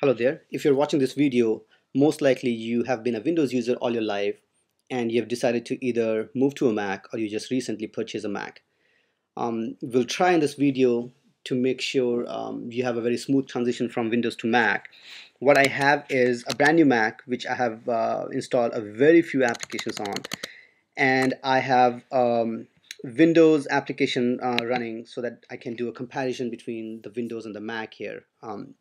Hello there. If you're watching this video, most likely you have been a Windows user all your life and you have decided to either move to a Mac or you just recently purchased a Mac. Um, we'll try in this video to make sure um, you have a very smooth transition from Windows to Mac. What I have is a brand new Mac which I have uh, installed a very few applications on and I have um, Windows application uh, running so that I can do a comparison between the Windows and the Mac here. Um,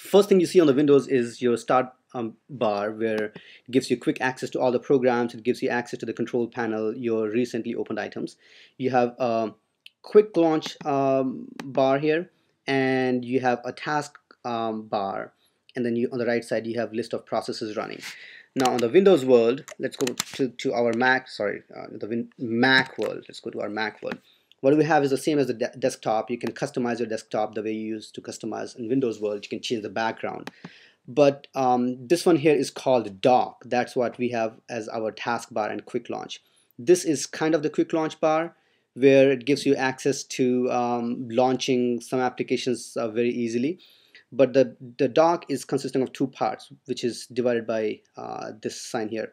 first thing you see on the Windows is your start um, bar where it gives you quick access to all the programs. It gives you access to the control panel, your recently opened items. You have a quick launch um, bar here and you have a task um, bar and then you on the right side you have list of processes running. Now on the Windows world, let's go to, to our Mac, sorry, uh, the Win Mac world. Let's go to our Mac world what we have is the same as the de desktop. You can customize your desktop the way you used to customize in Windows World. You can change the background. But um, this one here is called Dock. That's what we have as our taskbar and quick launch. This is kind of the quick launch bar where it gives you access to um, launching some applications uh, very easily. But the, the dock is consisting of two parts, which is divided by uh, this sign here.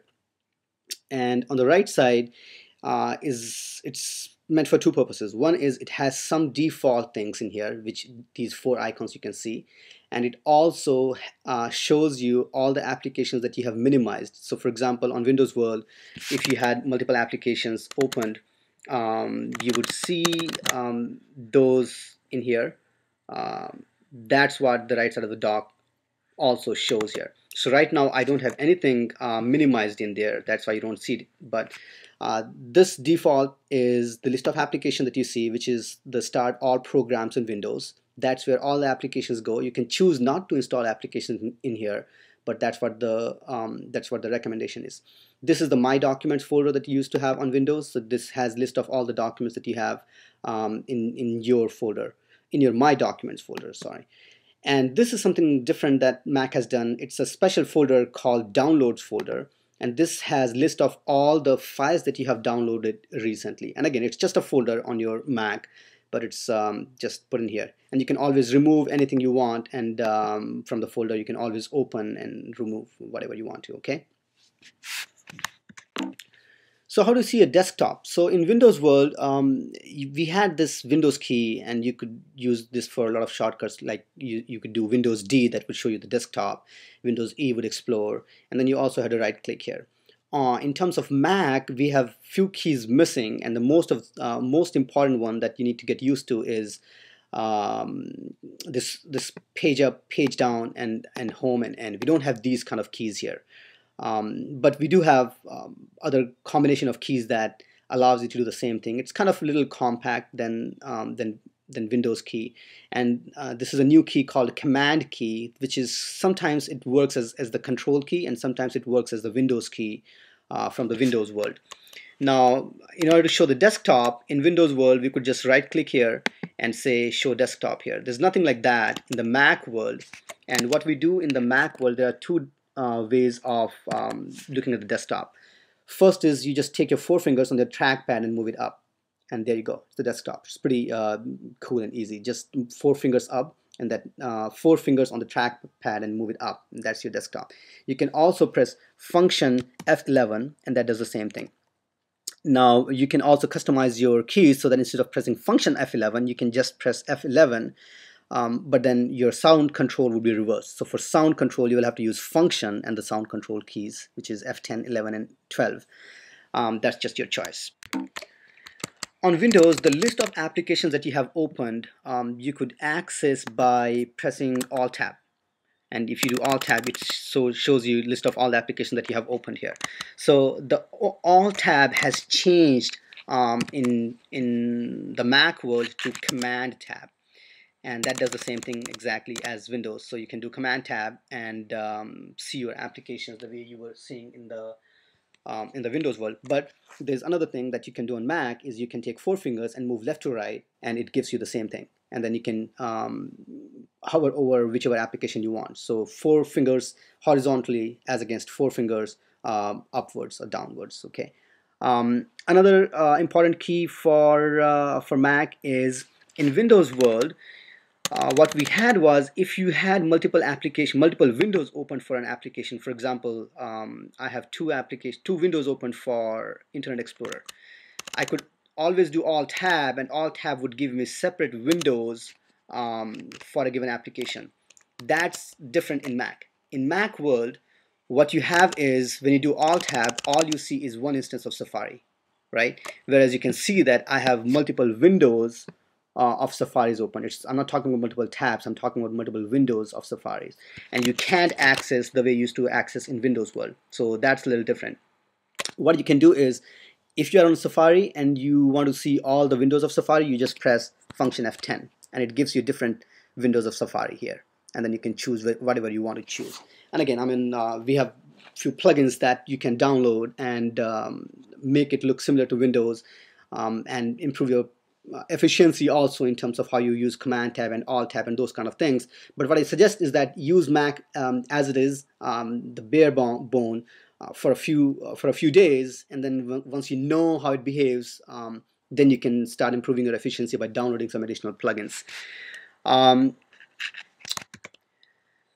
And on the right side uh, is it's meant for two purposes. One is it has some default things in here, which these four icons you can see. And it also uh, shows you all the applications that you have minimized. So for example, on Windows World, if you had multiple applications opened, um, you would see um, those in here. Um, that's what the right side of the dock also shows here. So right now I don't have anything uh, minimized in there. That's why you don't see it. But uh, this default is the list of application that you see, which is the start all programs in Windows. That's where all the applications go. You can choose not to install applications in, here, but that's what the um, that's what the recommendation is. This is the My Documents folder that you used to have on Windows. So this has list of all the documents that you have um, in in your folder, in your My Documents folder. Sorry. And this is something different that Mac has done. It's a special folder called Downloads folder. And this has list of all the files that you have downloaded recently. And again it's just a folder on your Mac but it's um, just put in here. And you can always remove anything you want and um, from the folder you can always open and remove whatever you want to okay so how to see a desktop? So in Windows World, um, we had this Windows key and you could use this for a lot of shortcuts like you, you could do Windows D that would show you the desktop, Windows E would explore, and then you also had a right click here. Uh, in terms of Mac, we have few keys missing and the most of uh, most important one that you need to get used to is um, this this page up, page down, and and home and end. We don't have these kind of keys here. Um, but we do have um, other combination of keys that allows you to do the same thing. It's kind of a little compact than um, than than Windows key, and uh, this is a new key called Command key, which is sometimes it works as as the Control key, and sometimes it works as the Windows key uh, from the Windows world. Now, in order to show the desktop in Windows world, we could just right click here and say show desktop here. There's nothing like that in the Mac world. And what we do in the Mac world, there are two uh, ways of um, looking at the desktop. First is you just take your four fingers on the trackpad and move it up. And there you go, the desktop. It's pretty uh, cool and easy. Just four fingers up and that uh, four fingers on the trackpad and move it up. That's your desktop. You can also press function F11 and that does the same thing. Now you can also customize your keys so that instead of pressing function F11, you can just press F11 um, but then your sound control would be reversed. So for sound control, you will have to use function and the sound control keys, which is F10, 11, and 12. Um, that's just your choice. On Windows, the list of applications that you have opened, um, you could access by pressing Alt-Tab. And if you do Alt-Tab, it so shows you list of all the applications that you have opened here. So the Alt-Tab has changed um, in, in the Mac world to Command-Tab and that does the same thing exactly as Windows. So you can do Command Tab and um, see your applications the way you were seeing in the um, in the Windows world. But there's another thing that you can do on Mac is you can take four fingers and move left to right, and it gives you the same thing. And then you can um, hover over whichever application you want. So four fingers horizontally as against four fingers um, upwards or downwards. Okay. Um, another uh, important key for uh, for Mac is in Windows world uh, what we had was if you had multiple application, multiple windows open for an application, for example, um, I have two application, two windows open for Internet Explorer. I could always do Alt Tab, and Alt Tab would give me separate windows um, for a given application. That's different in Mac. In Mac world, what you have is when you do Alt Tab, all you see is one instance of Safari, right? Whereas you can see that I have multiple windows uh, of is open. It's, I'm not talking about multiple tabs, I'm talking about multiple windows of Safari. And you can't access the way you used to access in Windows world. So that's a little different. What you can do is, if you're on Safari and you want to see all the windows of Safari, you just press function F10 and it gives you different windows of Safari here. And then you can choose whatever you want to choose. And again, I mean, uh, we have few plugins that you can download and um, make it look similar to Windows um, and improve your efficiency also in terms of how you use command tab and alt tab and those kind of things. But what i suggest is that use mac um, as it is um, the bare bone uh, for a few uh, for a few days. And then once you know how it behaves um, then you can start improving your efficiency by downloading some additional plugins. Um,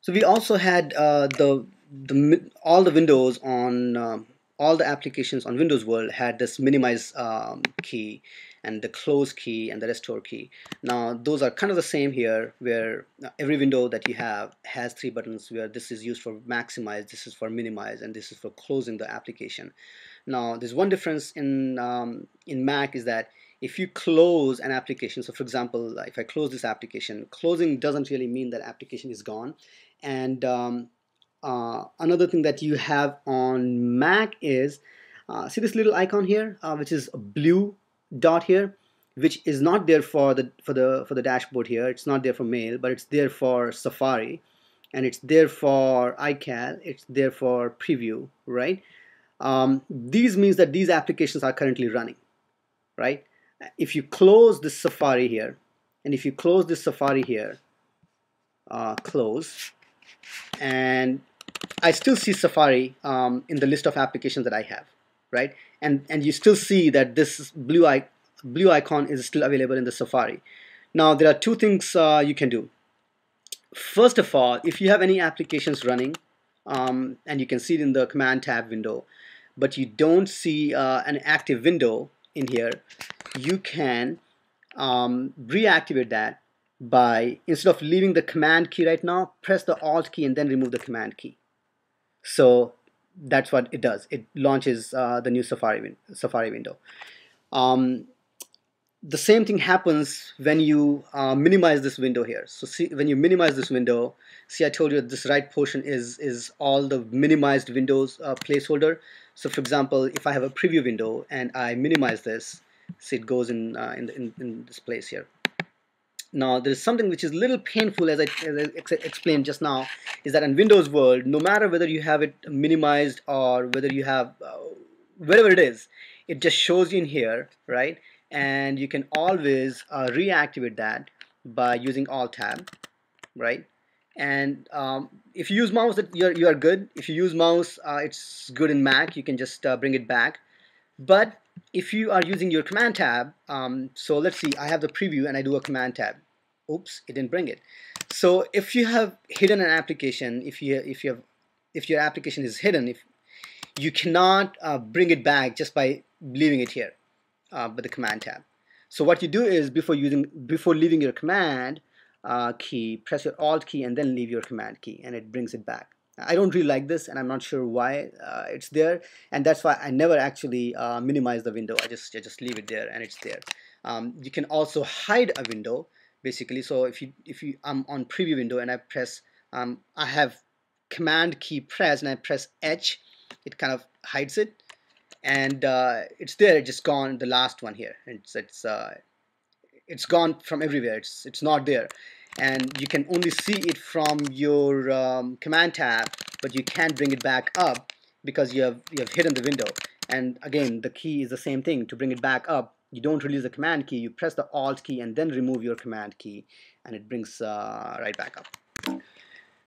so we also had uh, the the all the windows on uh, all the applications on Windows World had this minimize um, key and the close key and the restore key. Now those are kind of the same here where every window that you have has three buttons where this is used for maximize, this is for minimize, and this is for closing the application. Now there's one difference in, um, in Mac is that if you close an application, so for example, if I close this application, closing doesn't really mean that application is gone. And um, uh, another thing that you have on Mac is, uh, see this little icon here, uh, which is a blue dot here which is not there for the for the for the dashboard here. It's not there for mail but it's there for Safari and it's there for iCal it's there for preview right? Um, these means that these applications are currently running right? If you close this Safari here and if you close this Safari here uh, close and I still see Safari um, in the list of applications that I have right? And and you still see that this blue icon blue icon is still available in the Safari. Now there are two things uh, you can do. First of all, if you have any applications running, um, and you can see it in the command tab window, but you don't see uh, an active window in here, you can um, reactivate that by, instead of leaving the command key right now, press the alt key and then remove the command key. So that's what it does. It launches uh, the new Safari, win Safari window. Um, the same thing happens when you uh, minimize this window here. So see, when you minimize this window, see I told you this right portion is, is all the minimized windows uh, placeholder. So for example, if I have a preview window and I minimize this, see it goes in, uh, in, in, in this place here. Now there is something which is a little painful as I, as I ex explained just now is that in Windows world no matter whether you have it minimized or whether you have uh, wherever it is it just shows you in here right? And you can always uh, reactivate that by using alt tab right? And um, if you use mouse that you're, you are good. If you use mouse uh, it's good in Mac. You can just uh, bring it back. But if you are using your command tab um, so let's see I have the preview and I do a command tab oops it didn't bring it. So if you have hidden an application if you if you have if your application is hidden if you cannot uh, bring it back just by leaving it here uh, with the command tab. So what you do is before using before leaving your command uh, key press your alt key and then leave your command key and it brings it back. I don't really like this and I'm not sure why uh, it's there and that's why I never actually uh, minimize the window. I just I just leave it there and it's there. Um, you can also hide a window basically. So if you if you I'm on preview window and I press um, I have command key press and I press H it kind of hides it. And uh, it's there it's just gone the last one here. It's it's uh, it's gone from everywhere. It's it's not there. And you can only see it from your um, command tab but you can't bring it back up because you have you have hidden the window. And again the key is the same thing. To bring it back up you don't release the command key, you press the alt key and then remove your command key and it brings uh, right back up.